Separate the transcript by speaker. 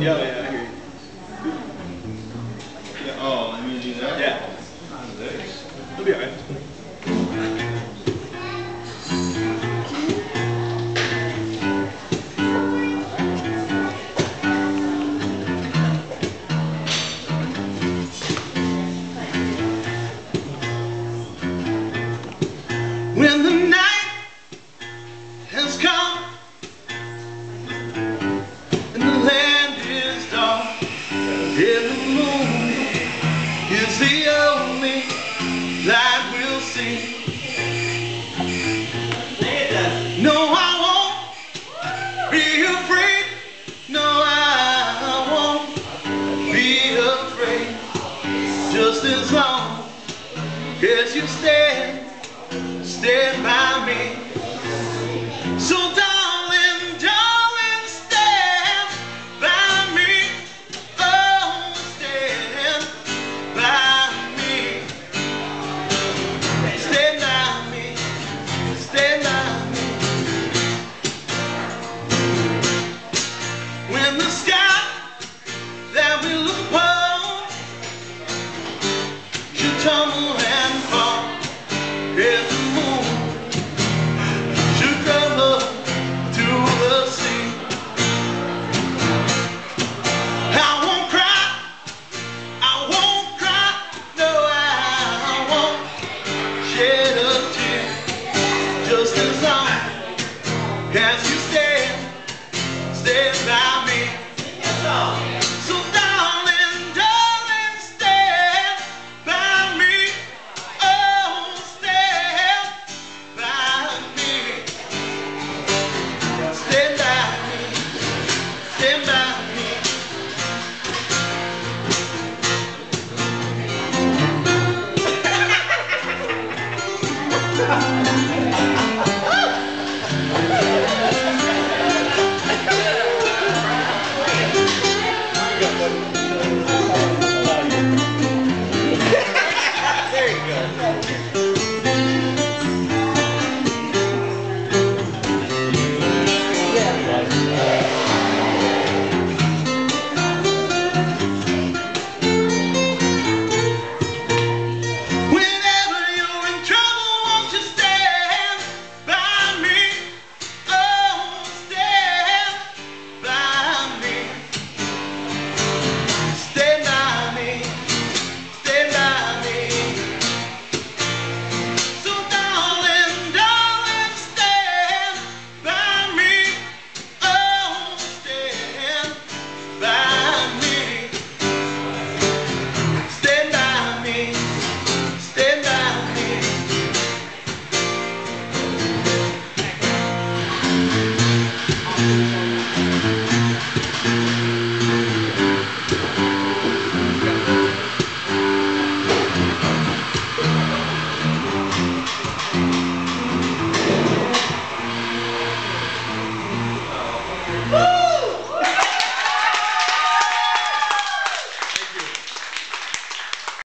Speaker 1: Yeah, yeah, I hear you.
Speaker 2: Yeah, oh, let me do that?
Speaker 1: Yeah. It'll be alright.
Speaker 3: Yeah, the moon is the only light we'll see. No, I won't be afraid. No, I won't be afraid. Just as long as you stand, stand by me. tumble and fall in the moon. Shook our love to the sea. I won't cry, I won't cry, no I won't shed a tear. Just as long as you stand, stand by me. you.